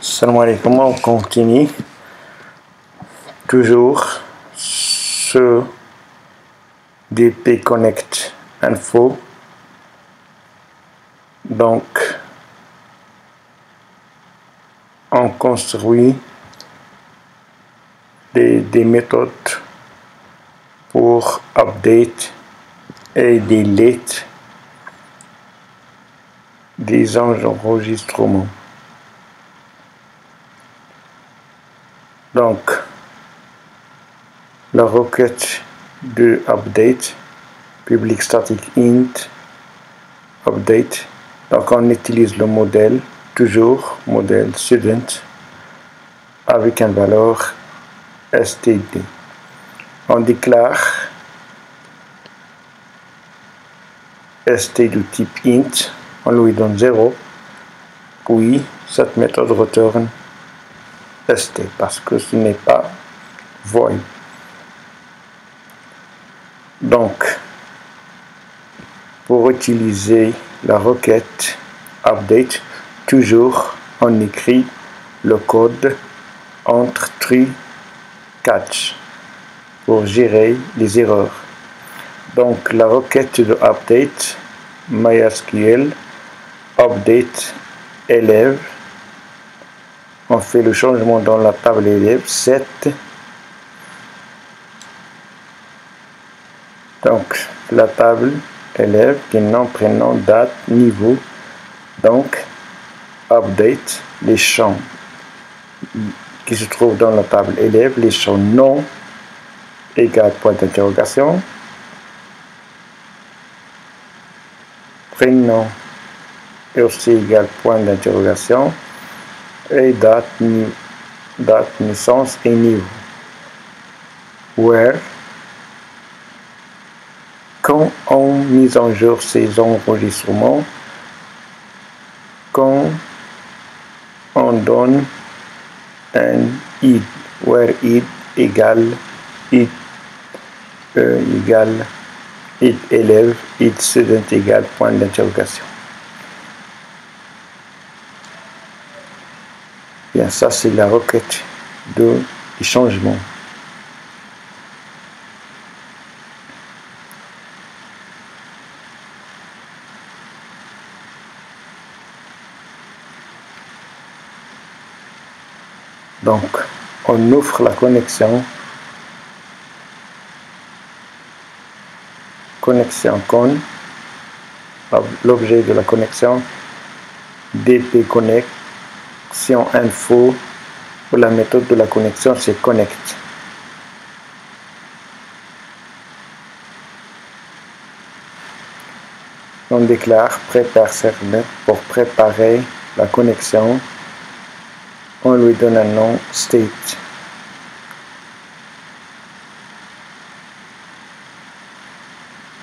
Salam alaikum, on continue toujours sur DP Connect Info. Donc, on construit des, des méthodes pour update et delete des enregistrements. Donc, la requête de update, public static int, update. Donc, on utilise le modèle, toujours modèle student, avec une valeur std. On déclare st du type int, on lui donne 0, puis cette méthode retourne st parce que ce n'est pas void. Donc, pour utiliser la requête update, toujours on écrit le code entre tree catch pour gérer les erreurs. Donc la requête de update MySQL update élève on fait le changement dans la table élève 7 donc la table élève qui nom prénom date niveau. Donc update les champs qui se trouvent dans la table élève les champs nom égale point d'interrogation. Prénom aussi égal point d'interrogation et date, date naissance et niveau. Where quand on mise en jour ces enregistrements, quand on donne un id, where id égale id euh, égale id élève, id student égale point d'interrogation. Ça c'est la requête de, changement. Donc, on ouvre la connexion. Connexion con. L'objet de la connexion. DP info. Pour la méthode de la connexion, c'est connect. On déclare prépare serveur pour préparer la connexion on lui donne un nom state.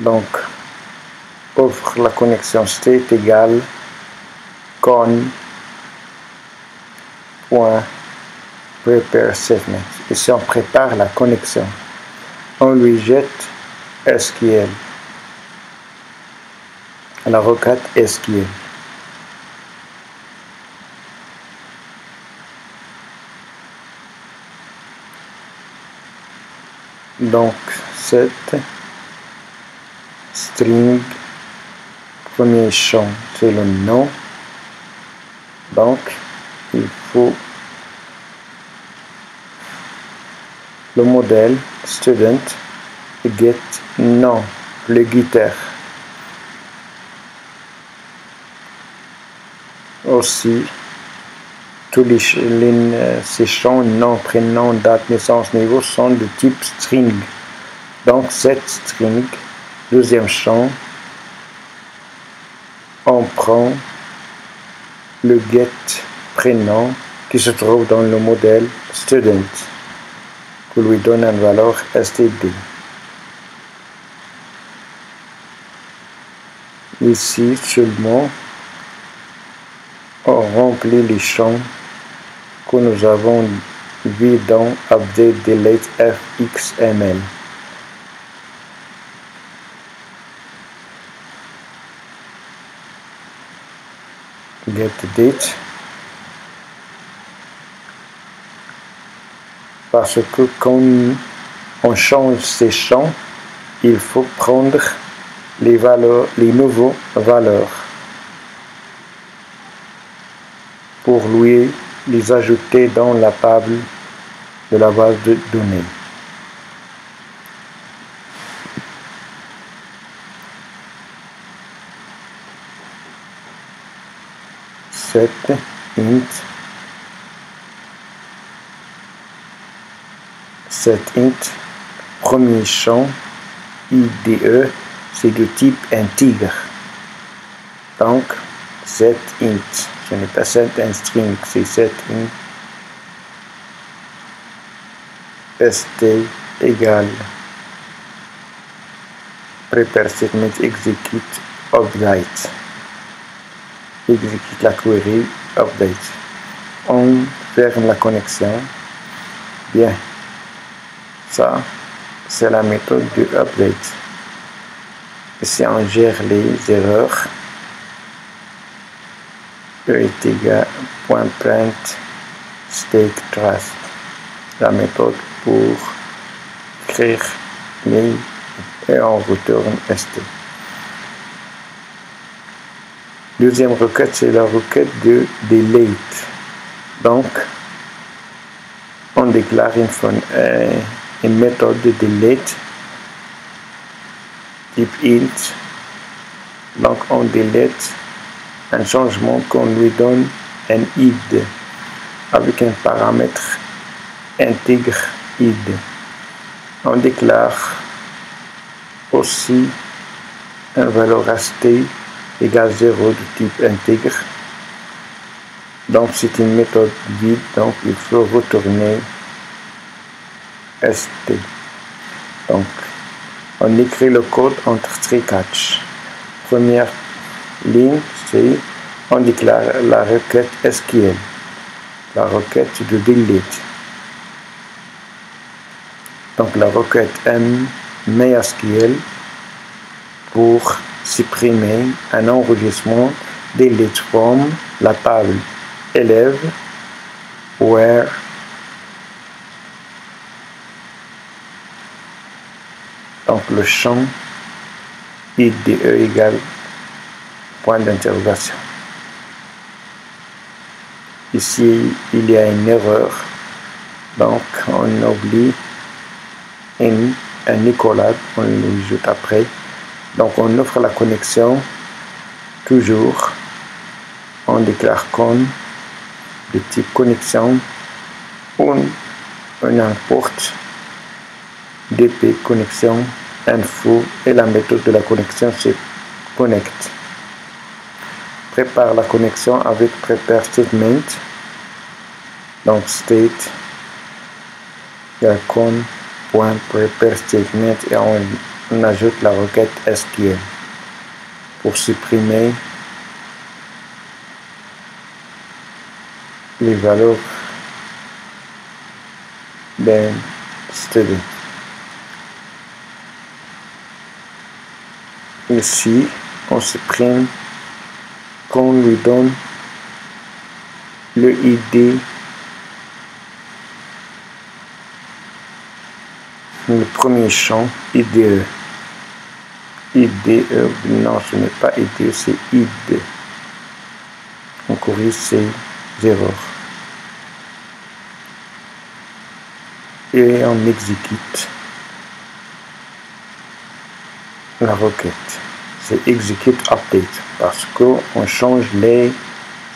Donc, offre la connexion state égale con point prepare segment. Ici, on prépare la connexion. On lui jette SQL. La requête SQL. donc cette string premier champ c'est le nom donc il faut le modèle student get nom le guitare. Aussi tous les, les, ces champs, nom, prénom, date, naissance, niveau sont de type string. Donc cette string, deuxième champ, on prend le get prénom qui se trouve dans le modèle student pour lui donner une valeur std. Ici seulement on remplit les champs que nous avons vu dans Update Delete FXML. get date parce que quand on change ces champs il faut prendre les valeurs nouveaux valeurs pour lui les ajouter dans la table de la base de données set int premier champ IDE c'est de type intègre donc set int ce n'est pas set un string c'est set int st égale prepare statement execute update exécute la query update on ferme la connexion. Bien ça c'est la méthode de update ici on gère les erreurs e est égal point print stake trace la méthode pour écrire les et on retourne st Deuxième requête, c'est la requête de delete. Donc, on déclare une, une méthode de delete type int. Donc, on delete un changement qu'on lui donne un id avec un paramètre intègre id. On déclare aussi un valeur restée égale 0 de type intègre. Donc c'est une méthode vide, donc il faut retourner st. Donc on écrit le code entre catch. Première ligne, c'est on déclare la requête SQL, la requête de delete. Donc la requête M MySQL pour supprimer un enregistrement delete from la table élève where donc le champ IDE égale point d'interrogation. Ici, il y a une erreur, donc on oublie une, un Nicolas, on l'ajoute après. Donc on offre la connexion toujours. On déclare con de type connexion. On, on importe DP connexion info et la méthode de la connexion c'est connect. Prépare la connexion avec prepare statement. Donc state con.prepare statement et on on ajoute la requête SQL pour supprimer les valeurs d'un student. Ici, on supprime qu'on lui donne le ID le premier champ IDE. IDE, non, ce n'est pas IDE, c'est ID. On corrige ces erreurs. Et on exécute la requête. C'est execute update parce qu'on change les.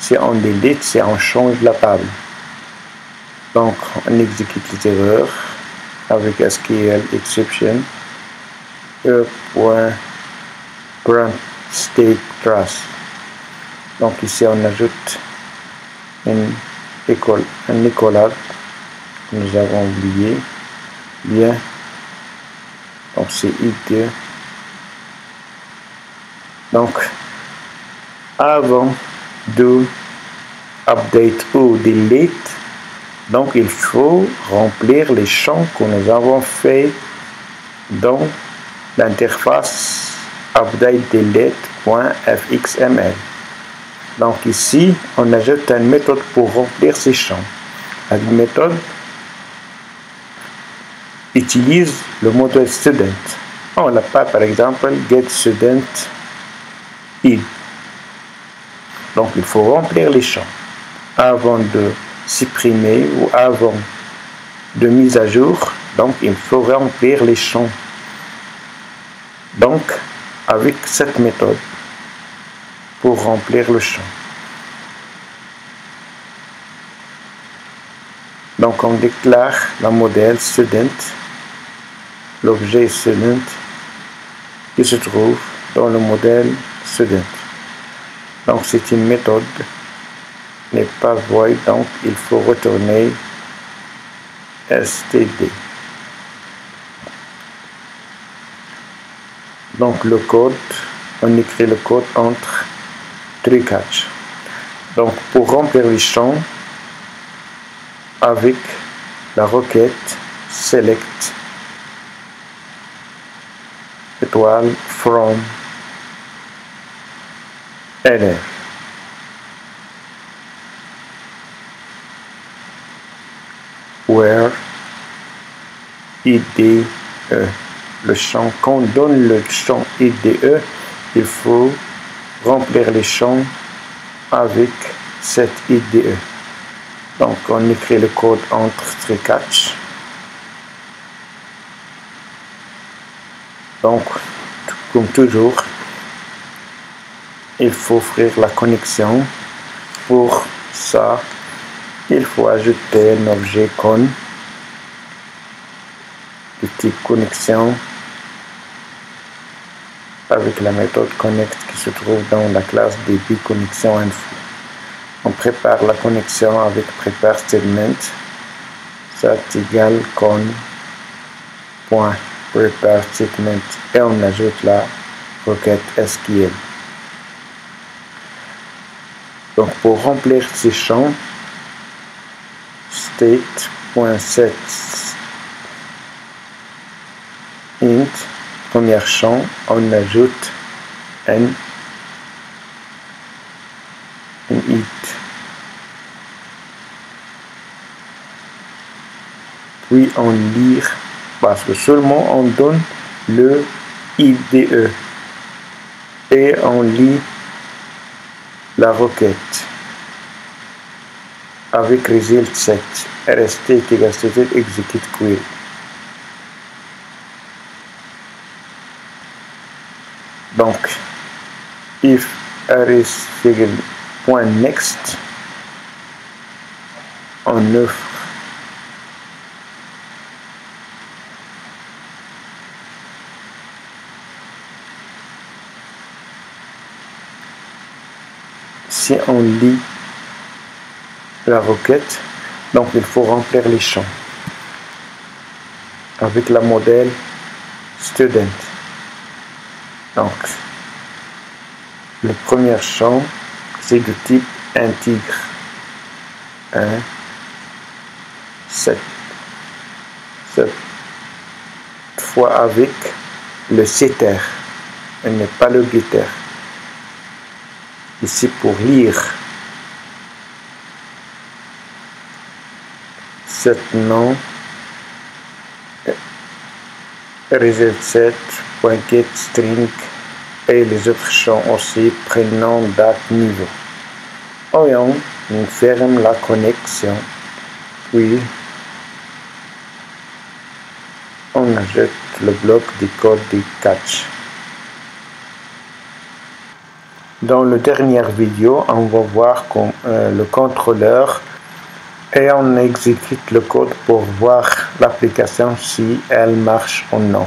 Si on delete, c'est on change la table. Donc on exécute les erreurs avec SQL exception e state trace. Donc ici on ajoute une école, un écolade que nous avons oublié. Bien. Donc c'est ID. Donc avant de update ou delete donc il faut remplir les champs que nous avons fait dans l'interface update delete.fxml. Donc ici, on ajoute une méthode pour remplir ces champs. La méthode utilise le modèle student. On n'a pas, par exemple, get student Donc il faut remplir les champs avant de supprimer ou avant de mise à jour. Donc il faut remplir les champs. Donc avec cette méthode pour remplir le champ. Donc on déclare la modèle student, l'objet student qui se trouve dans le modèle Donc c'est une méthode n'est pas void, donc il faut retourner std. Donc le code, on écrit le code entre trucage. Donc pour remplir les champs avec la requête select étoile from LR. Where IDE. Le champ, quand on donne le champ IDE, il faut remplir les champs avec cette IDE. Donc on écrit le code entre catch. Donc, comme toujours, il faut offrir la connexion. Pour ça, il faut ajouter un objet con de connexion avec la méthode connect qui se trouve dans la classe début connexion info. On prépare la connexion avec prepare statement. Ça égal con point prepare statement et on ajoute la requête SQL. Donc pour remplir ces champs, state.set int, premier champ, on ajoute n, int. Puis on lire, parce que seulement on donne le IDE et on lit la requête avec result set rst est à execute query. Donc, if r is égal point next, on 9 On lit la requête. Donc, il faut remplir les champs avec la modèle student. Donc, le premier champ, c'est du type intègre. 1, 7. 7 fois avec le citer, et n'est pas le guitar. Ici pour lire. Cet nom result set get string. Et les autres champs aussi prénom date niveau. Voyons on ferme la connexion. Puis on ajoute le bloc du code du catch dans la dernière vidéo on va voir euh, le contrôleur et on exécute le code pour voir l'application si elle marche ou non